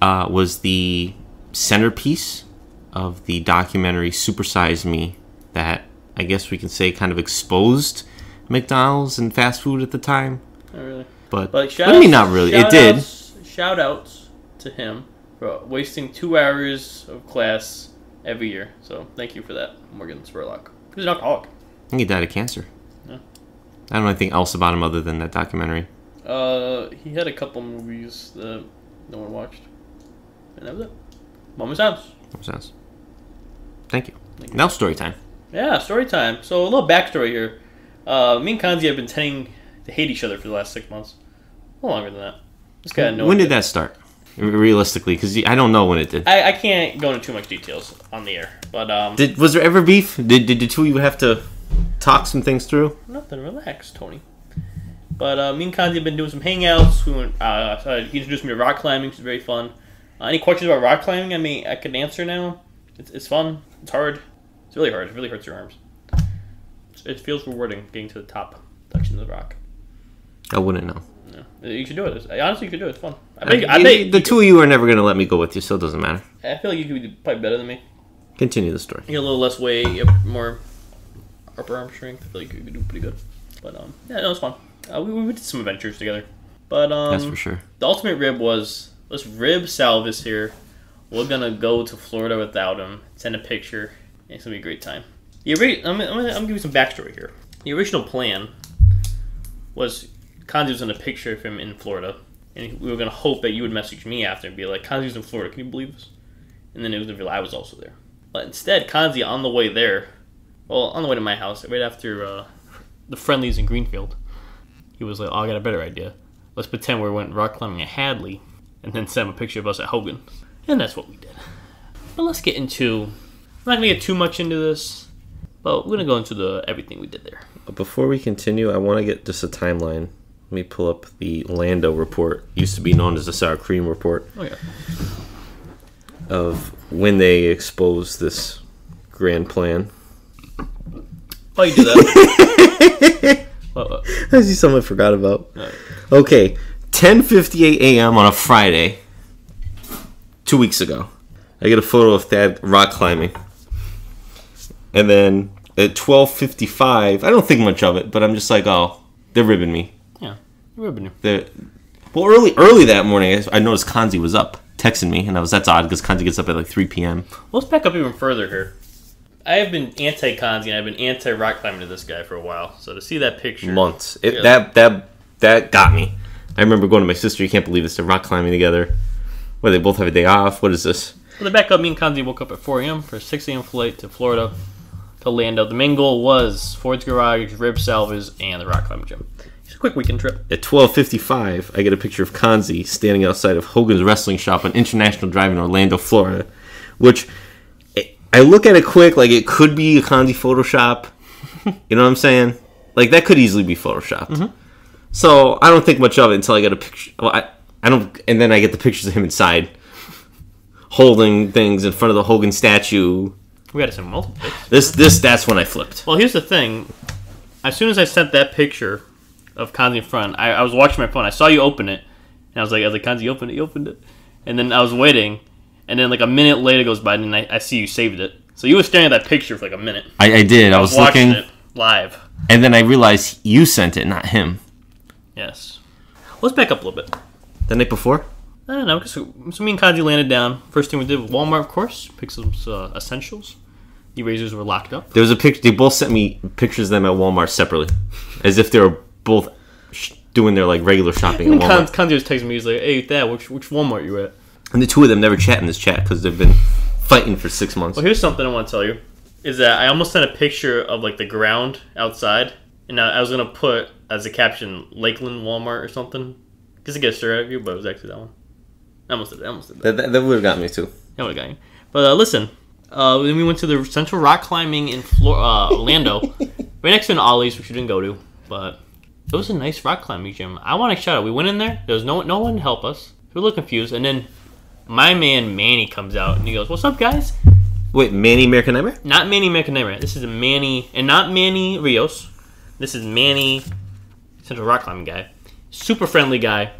uh, was the centerpiece of the documentary Supersize Me that I guess we can say kind of exposed McDonald's and fast food at the time. Not really. But, But shout I mean, not really. It did. Shout outs to him for wasting two hours of class every year. So thank you for that, Morgan Spurlock. He's an alcoholic. Think he died of cancer. Yeah. I don't know anything else about him other than that documentary. Uh, he had a couple movies that no one watched, and that was it. Of silence. Makes sense. Thank you. Thank you. Now story time. Yeah, story time. So a little backstory here. Uh, me and Kanzi have been tending to hate each other for the last six months. A little longer than that. Guy had no when did that start? Realistically, because I don't know when it did. I, I can't go into too much details on the air, but um, Did was there ever beef? Did did the two of you have to talk some things through? nothing. Relax, Tony. But uh, me and Kanzi have been doing some hangouts. We went. Uh, uh, he introduced me to rock climbing, which is very fun. Uh, any questions about rock climbing? I mean, I can answer now. It's, it's fun. It's hard. It's really hard. It really hurts your arms. It feels rewarding getting to the top, touching the rock. I wouldn't know. You should do it. It's- Honestly, you could do it. It's fun. I I bet, I, bet the two of you are never gonna let me go with you, so it doesn't matter. I feel like you could be probably better than me. Continue the story. You get a little less weight, you have more upper arm strength. I feel like you could do pretty good. But um, yeah, no, it was fun. Uh, we, we did some adventures together. But um, That's for sure. the ultimate rib was let's rib Salvis here. We're gonna go to Florida without him. Send a picture. It's gonna be a great time. The ori- I'm, I'm, gonna, I'm gonna give you some backstory here. The original plan was Kanzi was in a picture of him in Florida, and we were gonna hope that you would message me after and be like, "Kanzi's in Florida. Can you believe this?" And then it was revealed I was also there. But instead, Kanzi on the way there, well, on the way to my house, right after uh, the friendlies in Greenfield, he was like, "Oh, I got a better idea. Let's pretend we went rock climbing at Hadley, and then send him a picture of us at Hogan." And that's what we did. But let's get into. I'm not gonna get too much into this, but we're gonna go into the everything we did there. But Before we continue, I want to get just a timeline. Let me pull up the Lando report. Used to be known as the sour cream report Oh yeah. of when they exposed this grand plan. Oh, you do that. Uh, I see something I forgot about. Alright. Okay, 10:58 a.m. on a Friday, two weeks ago. I get a photo of Thad rock climbing, and then at 12:55, I don't think much of it, but I'm just like, oh, they're ribbing me. yeah, you're ribbing you. They're, well, early early that morning, I- I noticed Kanzi was up texting me, and I was that's odd because Kanzi gets up at like 3 p.m. Let's back up even further here. I have been anti Kanzi and I've been anti rock climbing to this guy for a while. So to see that picture, Months. It, Yeah. That that that got me. I remember going to my sister. You can't believe this. They're rock climbing together. Where they both have a day off. What is this? Well, to back up, me and Kanzi woke up at 4 a.m. for a 6 a.m. flight to Florida to Lando. The main goal was Ford's Garage, Rib Salvas, and the rock climbing gym. It's a quick weekend trip. At 12:55, I get a picture of Kanzi standing outside of Hogan's Wrestling Shop on International Drive in Orlando, Florida, which I- look at it quick like it could be a Kanzi Photoshop. You know what I'm saying? Like that could easily be photoshopped. Mm-hmm. So I don't think much of it until I get a picture. Well, I I don't, and then I get the pictures of him inside, holding things in front of the Hogan statue. We had some multiple. This this that's when I flipped. Well, here's the thing. As soon as I sent that picture of Kanzi in front, I, I was watching my phone. I saw you open it, and I was like, I was like, Kanzi, open it, you opened it. And then I was waiting, and then like a minute later goes by, and then I, I see you saved it. So you were staring at that picture for like a minute. I, I did. I was watching looking, it live. and then I realized you sent it, not him. Yes. Let's back up a little bit. The night before. I don't know. So, so me and Kanzi landed down. First thing we did was Walmart, of course, pick some uh, essentials. The razors were locked up. There was a picture. They both sent me pictures of them at Walmart separately, as if they were both sh- doing their like regular shopping at And Kan- Walmart. Kanzi was texting me. He's like, "Hey, Dad, which which Walmart you at?" And the two of them never chat in this chat because they've been fighting for six months. Well, here's something I want to tell you: is that I almost sent a picture of like the ground outside, and I, I was gonna put as a caption Lakeland Walmart or something, just to get a stir out of you, but it was actually that one. I almost did. That. I almost did that. That, that, that would have got me too. That would have got you. But uh, listen, uh, then we went to the Central Rock Climbing in Flor- uh, Orlando, right next to an Ollie's, which we didn't go to, but it was a nice rock climbing gym. I want to shout out. We went in there. There was no no one to help us. We were a little confused, and then my man Manny comes out and he goes, "What's up, guys?" Wait, Manny American Nightmare? Not Manny McNamara. This is a Manny, and not Manny Rios. This is Manny, Central Rock Climbing guy. Super friendly guy.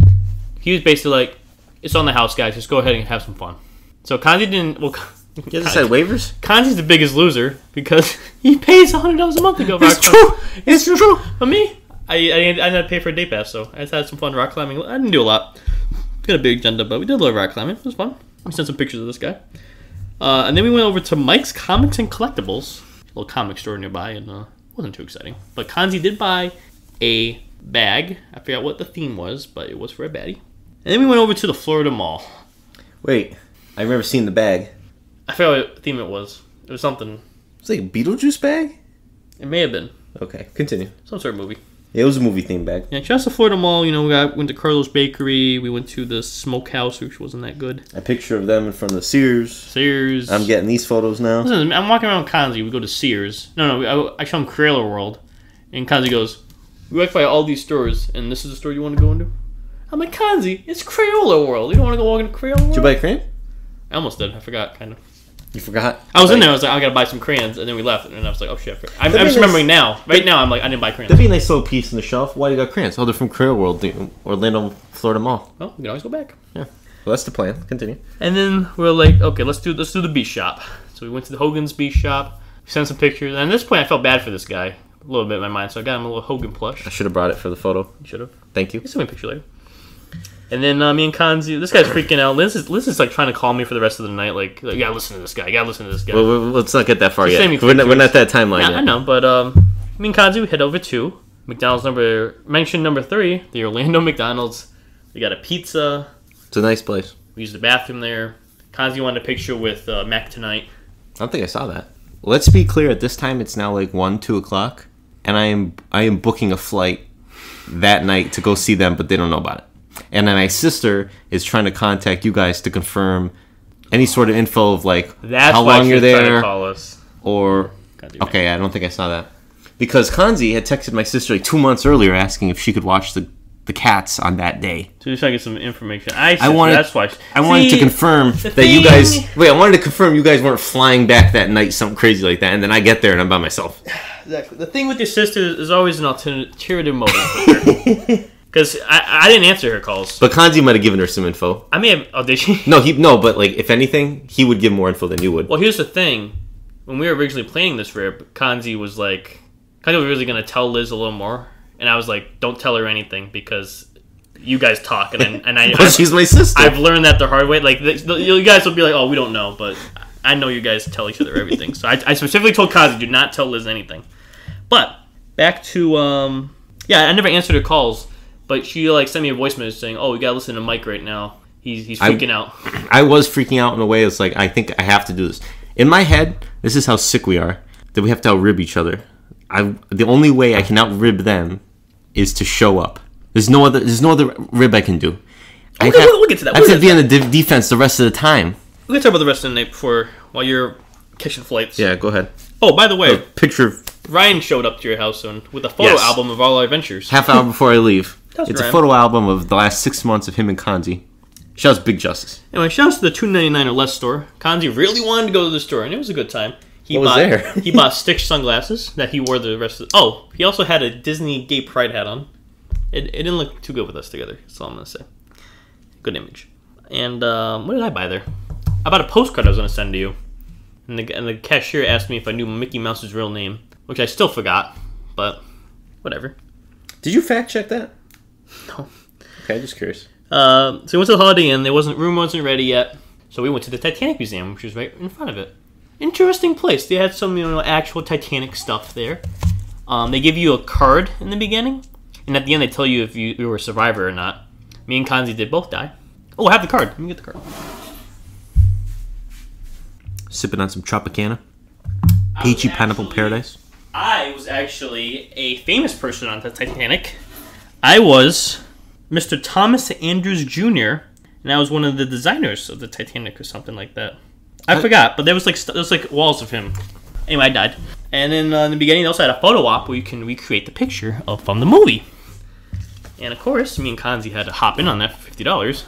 He was basically like, "It's on the house, guys. Just go ahead and have some fun." So Kanzi didn't. Well, You guys said waivers? Kanzi's the biggest loser because he pays hundred dollars a month to go rock It's climbing. true. It's true. But me, I, I, I had to pay for a day pass, so I just had some fun rock climbing. I didn't do a lot. Got a big agenda, but we did a little rock climbing. It was fun. We sent some pictures of this guy. Uh, and then we went over to Mike's Comics and Collectibles, a little comic store nearby, and uh, wasn't too exciting. But Kanzi did buy a bag. I forgot what the theme was, but it was for a baddie. And then we went over to the Florida Mall. Wait, I've never seen the bag. I forgot what theme it was. It was something. It's like a Beetlejuice bag? It may have been Okay, continue. some sort of movie. Yeah, it was a movie themed bag. Yeah, just the Florida Mall. You know, we got, went to Carlos Bakery. We went to the Smokehouse, which wasn't that good. A picture of them in front of the Sears. Sears. I'm getting these photos now. Listen, I'm walking around Kanzi. We go to Sears. No, no, I, I show him Crayola World, and Kanzi goes, "We walk by all these stores, and this is the store you want to go into." I'm like, Kanzi, it's Crayola World. You don't want to go walk into Crayola World? Did you buy a cream? I almost did. I forgot, kind of. You forgot? I was in there. I was like, I gotta buy some crayons, and then we left, and I was like, oh shit. I forgot. I'm, I'm just nice. remembering now. Right now, I'm like, I didn't buy crayons. That'd be a nice little piece in the shelf. Why do you got crayons? Oh, they're from Crayola World, the Orlando, Florida Mall. Well, we can always go back. Yeah. Well, that's the plan. Continue. And then we are like, okay, let's do let's do the beach shop. So we went to the Hogan's beach shop, sent some pictures. And at this point, I felt bad for this guy a little bit in my mind, so I got him a little Hogan plush. I should have brought it for the photo. You should have. Thank you. Send me a picture later. And then uh, me and Kanzi, this guy's freaking out. Liz is, Liz is like trying to call me for the rest of the night. Like, like, you gotta listen to this guy. Yeah, listen to this guy. Well, well, let's not get that far Just yet. We're not, we're not that timeline yeah, yet. I know, but um, me and Kanzi we head over to McDonald's number mention number three, the Orlando McDonald's. We got a pizza. It's a nice place. We used the bathroom there. Kanzi wanted a picture with uh, Mac tonight. I don't think I saw that. Let's be clear. At this time, it's now like one, two o'clock, and I am I am booking a flight that night to go see them, but they don't know about it. And then my sister is trying to contact you guys to confirm any sort of info of like That's how long you're was to there, call us. or do okay, I don't think I saw that because Kanzi had texted my sister like two months earlier asking if she could watch the the cats on that day. So just trying to get some information. I, I wanted That's why. I wanted to confirm the that you guys wait. I wanted to confirm you guys weren't flying back that night, something crazy like that, and then I get there and I'm by myself. Exactly. The thing with your sister is always an alternative motive. Because I, I didn't answer her calls. But Kanzi might have given her some info. I may have. Oh, did she? No, he no, but like if anything, he would give more info than you would. Well, here's the thing. When we were originally planning this rip, Kanzi was like, Kanzi was really gonna tell Liz a little more, and I was like, don't tell her anything because you guys talk, and I, and I, Well, she's my sister. I've learned that the hard way. Like the, the, you guys will be like, oh, we don't know, but I know you guys tell each other everything. So I, I specifically told Kanzi, do not tell Liz anything. But back to um, yeah, I never answered her calls, but she like sent me a voice message saying, oh, we gotta listen to Mike right now. He's he's I- freaking out. I was freaking out in a way. It's like I think I have to do this. In my head, this is how sick we are that we have to outrib each other. I the only way I can outrib them is to show up. There's no other. There's no other rib I can do. I Okay, have, we'll- we'll get to that. I have to be on the de- defense the rest of the time. We're gonna talk about the rest of the night before while you're catching flights. Yeah, go ahead. Oh, by the way, Picture of Ryan showed up to your house soon with a photo Yes. album of all our adventures. half hour before I leave. That's it's a photo album of the last six months of him and Kanzi. Shouts Big Justice. Anyway, shouts to the two ninety nine or less store. Kanzi really wanted to go to the store, and it was a good time. He What was bought there? he bought Stitch sunglasses that he wore the rest of. Oh, he also had a Disney Gay Pride hat on. It, it didn't look too good with us together. That's all I'm gonna say. Good image. And um, what did I buy there? I bought a postcard I was gonna send to you. And the, and the cashier asked me if I knew Mickey Mouse's real name, which I still forgot, but whatever. Did you fact check that? No. Okay, just curious. Uh, so we went to the Holiday Inn. There wasn't room wasn't ready yet, so we went to the Titanic Museum, which was right in front of it. Interesting place. They had some you know actual Titanic stuff there. Um, they give you a card in the beginning, and at the end they tell you if you, you were a survivor or not. Me and Kanzi did both die. Oh, I have the card. Let me get the card. Sipping on some Tropicana. Peachy Pineapple Paradise. I was actually a famous person on the Titanic. I was Mr. Thomas Andrews Jr. and I was one of the designers of the Titanic or something like that. I forgot, but there was like st- there was like walls of him. Anyway, I died. And then uh, in the beginning, they also had a photo op where you can recreate the picture of from the movie. And of course, me and Kanzi had to hop in on that for fifty dollars.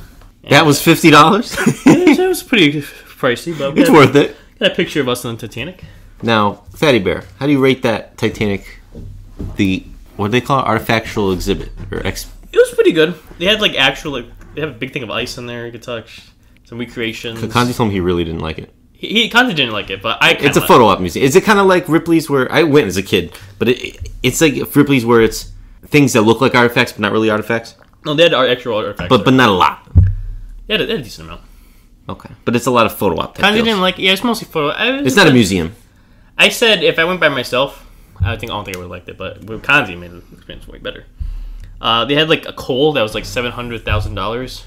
That was fifty dollars. it was pretty pricey, but it's worth it. got a picture of us on the Titanic. Now, Fatty Bear, how do you rate that Titanic? The what do they call it? Artifactual exhibit or ex? It was pretty good. They had like actual like they have a big thing of ice in there you could touch. Some recreations. Kanzi told me he really didn't like it. he, he kind of didn't like it, but I. It's a liked photo op museum. Is it kind of like Ripley's, where I went as a kid, but it, it's like Ripley's, where it's things that look like artifacts but not really artifacts. No, they had actual artifacts. but but not a lot. they had, a, they had a decent amount. Okay, but it's a lot of photo op. Kind of didn't like. Yeah, it's mostly photo. I, It's not a museum. I said if I went by myself, I think I don't think I would have liked it, but with Kanzi made the experience way better. Uh, they had like a coal that was like seven hundred thousand dollars,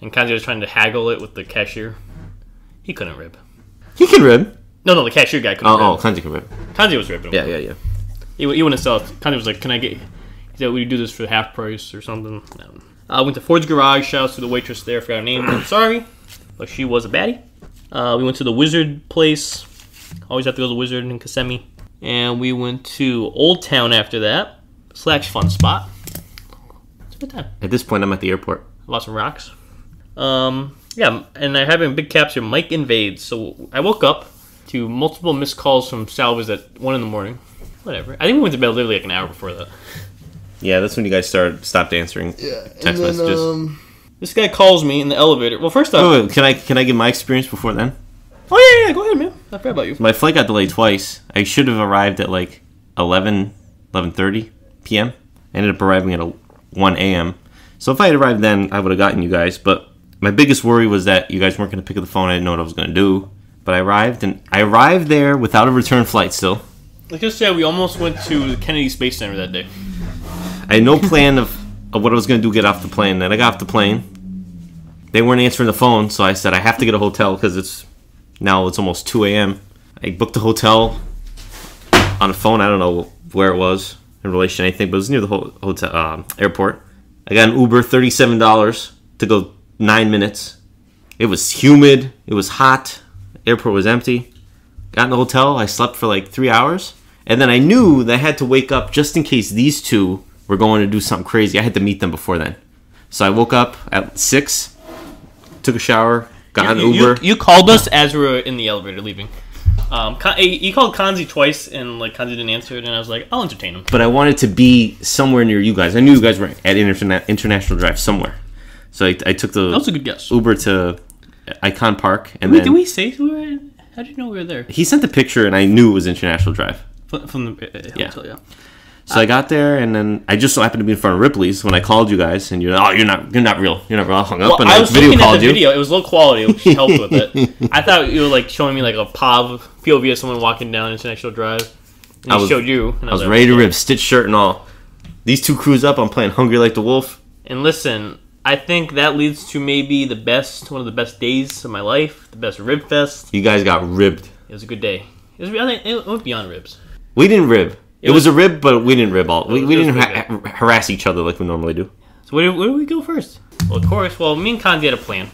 and Kanzi was trying to haggle it with the cashier. He couldn't rib. He can rib. No, no, the cashier guy couldn't Oh, oh, rib. Kanzi can rib. Kanzi was ribbing. Yeah, yeah, yeah. He, he wouldn't sell it. Kanzi was like, "Can I get?" He said, "We do this for half price or something." No. I went to Ford's Garage. Shouts to the waitress there. Forgot her name. I'm sorry, but she was a baddie. Uh, we went to the Wizard place. Always have to go to the Wizard in Kissimmee. And we went to Old Town after that. Slash fun spot. It's a good time. At this point, I'm at the airport. Lots some rocks. Um, yeah, and I have in big capture. Mike invades. So I woke up to multiple missed calls from Salvas at one in the morning. Whatever. I think we went to bed literally like an hour before that. Yeah, that's when you guys started stopped answering yeah, text messages. um, This guy calls me in the elevator. Well, first off, Oh, wait, can I can I give my experience before then? oh yeah, yeah, go ahead, man. Forgot about you. My flight got delayed twice. I should have arrived at like 11, 11.30 p.m. I ended up arriving at a 1 a.m. So if I had arrived then, I would have gotten you guys. But my biggest worry was that you guys weren't going to pick up the phone. I didn't know what I was going to do. But I arrived, and I arrived there without a return flight still. Like I said, we almost went to the Kennedy Space Center that day. I had no plan of, of what I was going to do get off the plane. Then I got off the plane. They weren't answering the phone, so I said I have to get a hotel because it's now it's almost 2 a.m. I booked a hotel on a phone. I don't know where it was in relation to anything, but it was near the ho- hotel um airport. I got an Uber, thirty-seven dollars to go nine minutes. It was humid. It was hot. Airport was empty. Got in the hotel. I slept for like three hours, and then I knew that I had to wake up just in case these two were going to do something crazy. I had to meet them before then. So I woke up at six, took a shower, got an You, you- Uber. you called us as we were in the elevator leaving. Um, Con- you called Kanzi twice, and like Kanzi didn't answer it, and I was like, I'll entertain him. but I wanted to be somewhere near you guys. I knew you guys were at Interna- International Drive somewhere. So I, I took the That was a good guess. Uber to Icon Park, and Wait, then did we say we were? in- How did you know we were there? he sent the picture, and I knew it was International Drive. From, the uh, Yeah. yeah. So I got there, and then I just so happened to be in front of Ripley's when I called you guys, and you're oh you're not you're not real you're not real. I hung up Well, and I I was video looking at called the you. video. It was low quality, which helped with it. I thought you were like showing me like a POV POV of someone walking down International Drive. And I was- showed you. And I was like, ready to rip, stitch shirt and all. These two crews up. I'm playing Hungry Like the Wolf. And listen, I think that leads to maybe the best, one of the best days of my life, the best rib fest. You guys got ribbed. It was a good day. It was. I think it went beyond ribs. We didn't rib. It, It was, was- a rib, but we didn't rib all. We, we didn't ha- harass each other like we normally do. So where, where do we go first? Well, of course. Well, me and Kanzi had a plan.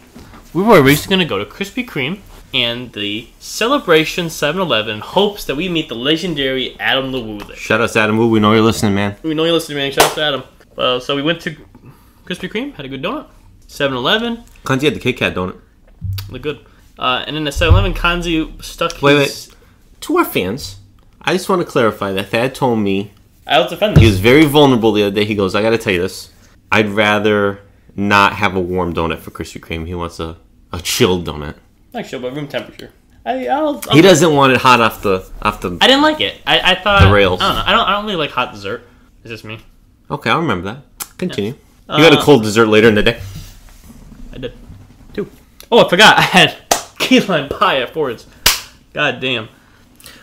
We were originally going to go to Krispy Kreme and the Celebration 7-Eleven hopes that we meet the legendary Adam LeWoo there. Shout out to Adam Wu. We know you're listening, man. We know you're listening, man. Shout out to Adam. Uh, so we went to Krispy Kreme, had a good donut. 7-Eleven, Kanzi had the Kit Kat donut. look good. Uh, and then the 7-Eleven, Kanzi stuck his... Wait, wait. To our fans, I just want to clarify that Thad told me I'll defend he was very vulnerable the other day. He goes, I got to tell you this. I'd rather not have a warm donut for Krispy Kreme. He wants a, a chilled donut. Like sure, but room temperature. I, I'll, I'll, He doesn't want it hot off the off the. I didn't like it. I, I thought... The rails. I don't know. I don't, I don't really like hot dessert. Is this me? Okay, I'll remember that. Continue. You got a Uh, cold dessert later in the day. I did. Two. Oh, I forgot. I had key lime pie at Ford's. God damn.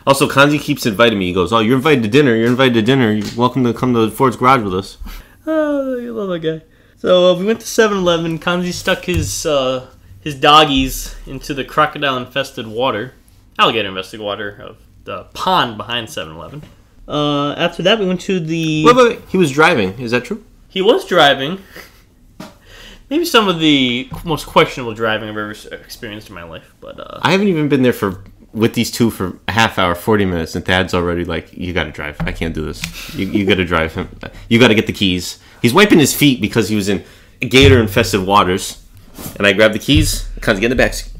Also, Kanzi keeps inviting me. He goes, "Oh, you're invited to dinner. You're invited to dinner. You're welcome to come to Ford's Garage with us." Oh, you love that guy. So uh, we went to 7-Eleven. Kanzi stuck his uh, his doggies into the crocodile-infested water, alligator-infested water of the pond behind 7-Eleven. Uh, after that, we went to the. Wait, wait, wait. He was driving. Is that true? He was driving. Maybe some of the most questionable driving I've ever experienced in my life, but uh, I haven't even been there for with these two for a half hour, forty minutes, and Thad's already like, "You got to drive. I can't do this. You, you got to drive him. You got to get the keys." He's wiping his feet because he was in gator-infested waters, and I grabbed the keys. Kanzi, get in the back seat.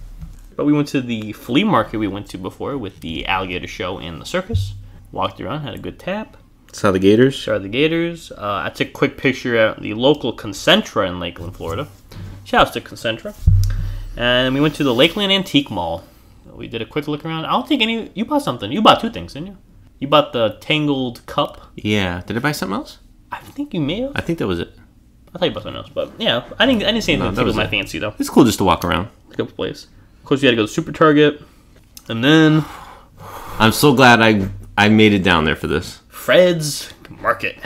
But we went to the flea market we went to before with the alligator show and the circus. Walked around, had a good tap. Saw the gators. Saw the gators. Uh, I took a quick picture at the local Concentra in Lakeland, Florida. Shouts to Concentra. And we went to the Lakeland Antique Mall. We did a quick look around. I don't think any. You bought something. You bought two things, didn't you? You bought the Tangled Cup. Yeah. Did I buy something else? I think you may have. I think that was it. I thought you bought something else, but yeah, I didn't. I didn't see anything that that was my it. fancy though. It's cool just to walk around. Good place. Of course, we had to go to Super Target, and then I'm so glad I I made it down there for this. Fred's Market.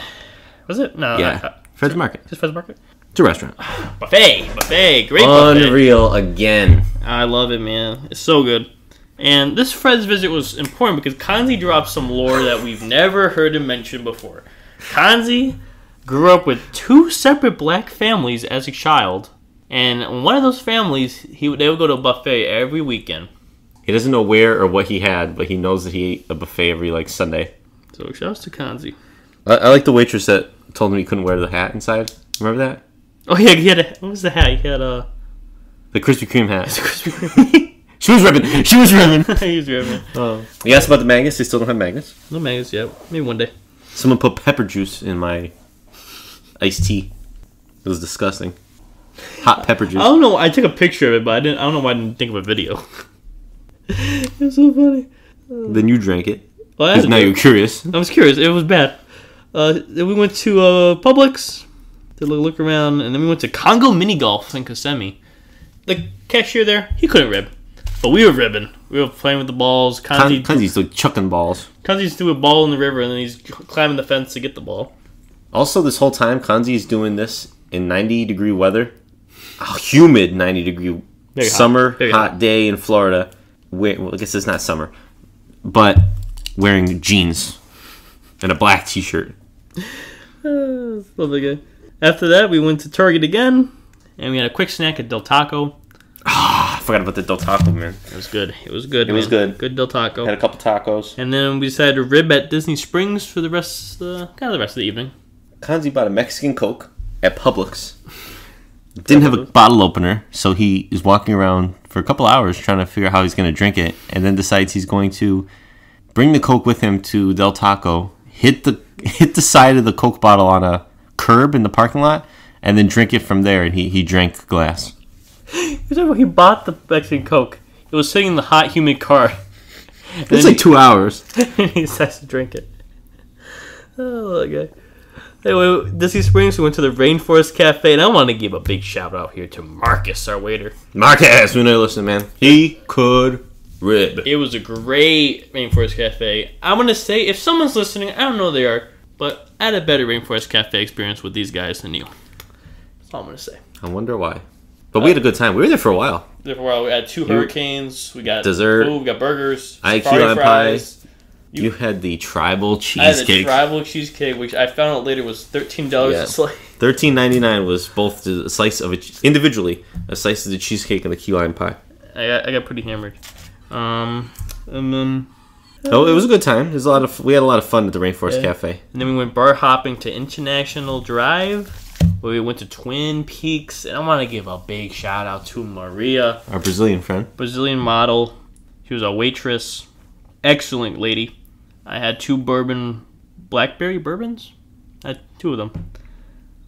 Was it? No. Yeah. uh, Fred's Market. just Fred's Market. It's a restaurant. Buffet, buffet, great buffet. Unreal again. I love it, man. It's so good. And this Fred's visit was important because Kanzi dropped some lore that we've never heard him mention before. Kanzi grew up with two separate black families as a child, and one of those families, he would, they would go to a buffet every weekend. He doesn't know where or what he had, but he knows that he ate a buffet every like Sunday. So shouts to Kanzi. I, I like the waitress that told him he couldn't wear the hat inside. Remember that? Oh yeah, he had a what was the hat? He had a The Krispy Kreme hat. she was ribbing. She was ribbing. he was ribbing. Oh. You asked about the magnets. They still don't have magnets. No magnets yet. Maybe one day. Someone put pepper juice in my iced tea. It was disgusting. Hot pepper juice. I don't know. I took a picture of it, but I didn't. I don't know why I didn't think of a video. it's so funny. Then you drank it. Well, I, now you're curious. I was curious. It was bad. Uh, then we went to uh, Publix to look, look around, and then we went to Congo Mini Golf in Kissimmee. The cashier there, he couldn't rib, but we were ribbing. We were playing with the balls. Kanzi, Kanzi's like chucking balls. Kanzi's threw a ball in the river, and then he's climbing the fence to get the ball. Also, this whole time, Kanzi's doing this in 90 degree weather. A humid 90 degree Very summer, Very hot, hot. day in Florida. Where, well, I guess it's not summer. But wearing jeans and a black t shirt. Lovely guy. After that, we went to Target again, and we had a quick snack at Del Taco. Ah, I forgot about the Del Taco, man. It was good. It was good. It was good. Good Del Taco. Had a couple tacos. And then we decided to rib at Disney Springs for the rest, uh, kind of the rest of the evening. Kanzi bought a Mexican Coke at Publix. Didn't have a bottle opener, so he is walking around for a couple hours trying to figure out how he's going to drink it, and then decides he's going to bring the Coke with him to Del Taco, hit the hit the side of the Coke bottle on a curb in the parking lot, and then drink it from there. And he, he drank the glass. He bought the Mexican Coke. It was sitting in the hot, humid car. It was like two hours. and he decides to drink it. Oh, okay. Anyway, Disney Springs, we went to the Rainforest Cafe, and I want to give a big shout out here to Marcus, our waiter. Marcus, we know you listen, man. He could rib. It was a great Rainforest Cafe. I'm going to say, if someone's listening, I don't know they are, but I had a better Rainforest Cafe experience with these guys than you. That's all I'm going to say. I wonder why. But we had a good time. We were there for a while. Therefore, we had two hurricanes, we got Dessert. food, we got burgers, I had safari key lime pie. fries. You, had the tribal cheesecake. I had a tribal cheesecake, which I found out later was thirteen dollars Yeah. a slice. Thirteen ninety nine was both the- a slice of it individually, a slice of the cheesecake and the key lime pie. I got, I got pretty hammered. Um, and then Oh, it was a good time. There's a lot of we had a lot of fun at the Rainforest Yeah. Cafe. and then we went bar hopping to International Drive, where we went to Twin Peaks, and I want to give a big shout out to Maria, Our Brazilian friend. Brazilian model. She was a waitress, excellent lady. I had two bourbon, blackberry bourbons. I had two of them.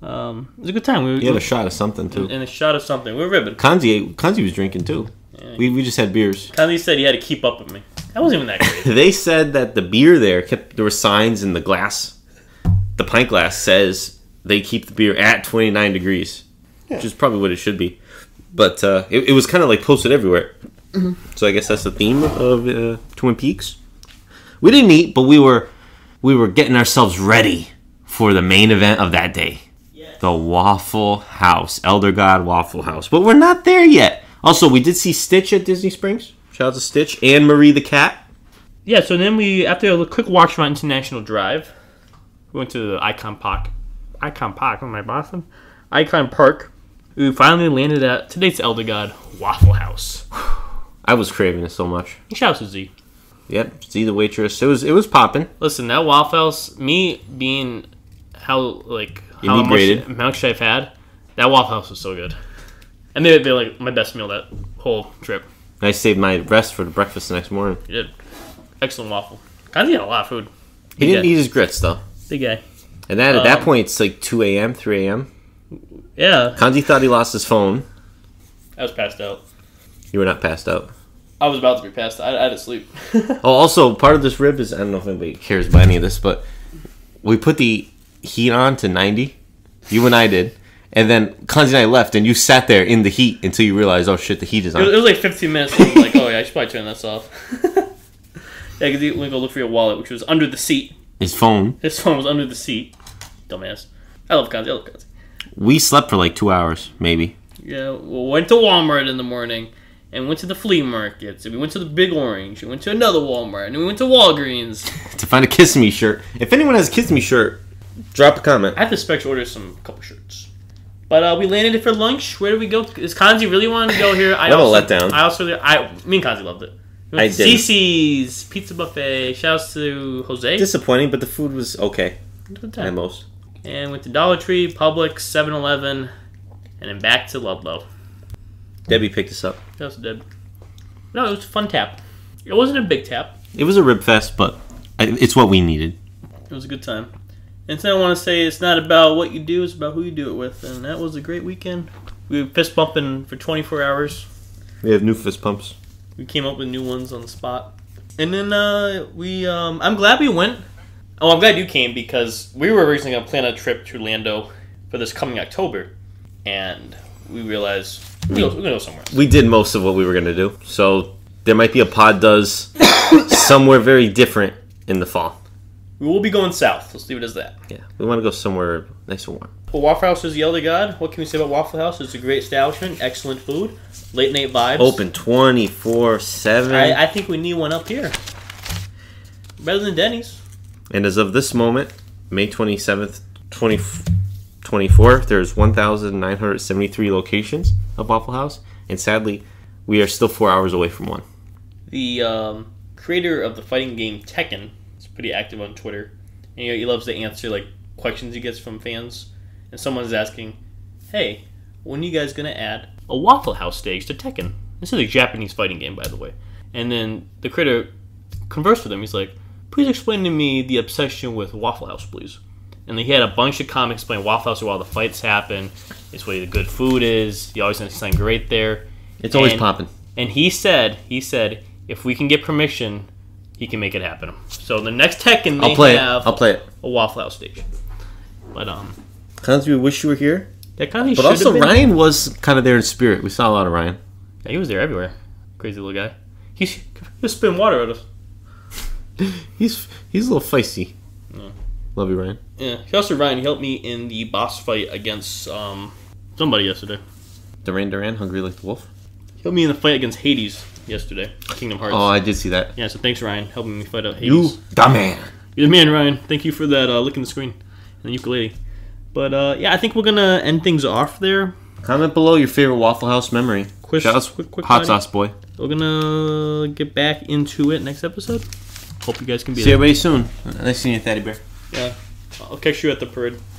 Um, it was a good time. We, He had a shot of something too. and a shot of something. We were ribbon. Kanzi Kanzi was drinking too. We, we just had beers. Conley said he had to keep up with me. That wasn't even that great. They said that the beer there kept there were signs in the glass. The pint glass says they keep the beer at 29 degrees, which is probably what it should be. But uh, it, it was kind of like posted everywhere. So I guess that's the theme of uh, Twin Peaks. We didn't eat, but we were we were getting ourselves ready for the main event of that day. The Waffle House, Elder God Waffle House. But we're not there yet. Also, we did see Stitch at Disney Springs. Shout out to Stitch and Marie the cat. yeah, so then we, after a quick walk around International Drive, we went to the Icon Park. Icon Park, am I Boston? Icon Park. We finally landed at today's Elder God Waffle House. I was craving it so much. Shout out to Z. Yep, see the waitress. It was it was popping. Listen, that Waffle House, me being how like how much, much I've had, that Waffle House was so good. And they they're like my best meal that whole trip. I saved my rest for the breakfast the next morning. You did excellent waffle. Kind of had a lot of food. He didn't eat his grits though. Big guy. And that at that Um, point it's like two a.m., three a.m. Yeah, Kanzi thought he lost his phone. I was passed out. You were not passed out. I was about to be passed. I, I had to sleep. Oh, also part of this rib is I don't know if anybody cares about any of this, but we put the heat on to ninety. You and I did, and then Kanzi and I left, and you sat there in the heat until you realized, oh shit, the heat is It was, it was like 15 minutes. And I was like, oh yeah, I should probably turn this off. yeah, because you went to go look for your wallet, which was under the seat. His phone. His phone was under the seat. Dumbass. I love Kanzi. I love Kanzi. We slept for like two hours, maybe. Yeah, we went to Walmart in the morning and went to the flea markets. And we went to the Big Orange. We went to another Walmart. And we went to Walgreens. To find a Kiss Me shirt. If anyone has a Kiss Me shirt, drop a comment. I have to special order some couple shirts. But uh, we landed it for lunch. Where did we go? Is Kanzi really wanted to go here? I What a letdown. I also really, I me and Kanzi loved it. I did. Cici's Pizza Buffet. Shouts to Jose. Disappointing, but the food was okay Good at time. most. And went to Dollar Tree, Publix, 7-Eleven, and then back to Ludlow. Debbie picked us up. That was dead. No, it was a fun tap. It wasn't a big tap. It was a rib fest, but it's what we needed. It was a good time. And so I want to say it's not about what you do, it's about who you do it with. And that was a great weekend. We were fist bumping for 24 hours. We have new fist pumps. We came up with new ones on the spot. And then uh, we, um, I'm glad we went. Oh, I'm glad you came because we were originally going to plan a trip to Orlando for this coming October. And we realized we're going to go somewhere else. We did most of what we were gonna do, so there might be a pod does somewhere very different in the fall. We will be going south. Let's leave it as that. Yeah, we want to go somewhere nice and warm. Well, Waffle House is the elder god. What can we say about Waffle House? It's a great establishment, excellent food, late night vibes. Open twenty four seven. I, I think we need one up here. Better than Denny's. And as of this moment, May 27th, 20, 24, there's 1,973 locations of Waffle House. And sadly, we are still four hours away from one. The um, creator of the fighting game Tekken is pretty active on Twitter, and you know, he loves to answer like questions he gets from fans. And someone's asking, "Hey, when are you guys gonna add a Waffle House stage to Tekken?" This is a Japanese fighting game, by the way. And then the creator conversed with him. He's like, "Please explain to me the obsession with Waffle House, please." And then he had a bunch of comics explain Waffle House while the fights happen. It's where the good food is. You always understand great there. It's always And- popping. And he said, he said, if we can get permission, he can make it happen. So the next Tekken, they I'll play it. have I'll play it. a Waffle House stage. But um, Cons, we wish you were here. that kind of But also, Ryan was kind of there in spirit. We saw a lot of Ryan. Yeah, he was there everywhere. Crazy little guy. He's he just spitting water at us. He's he's a little feisty. Love you, Ryan. Yeah. He also Ryan. He helped me in the boss fight against um somebody yesterday. Duran Duran, hungry like the wolf. He helped me in the fight against Hades yesterday. Kingdom Hearts. Oh, I did see that. yeah. So thanks, Ryan, helping me fight out Hades. You the man. You're the man, Ryan. Thank you for that uh, lick in the screen and the ukulele. But uh, yeah, I think we're gonna end things off there. Comment below your favorite Waffle House memory. Quick- Shout out quick- quick Hot. Sauce Boy. We're gonna get back into it next episode. Hope you guys can be See there. everybody soon. Nice seeing you, Thaddy Bear. Yeah, I'll catch you at the parade.